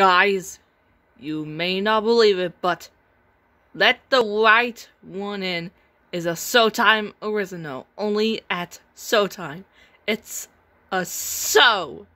Guys, you may not believe it, but Let the Right One In is a Showtime original, only at Showtime. It's a so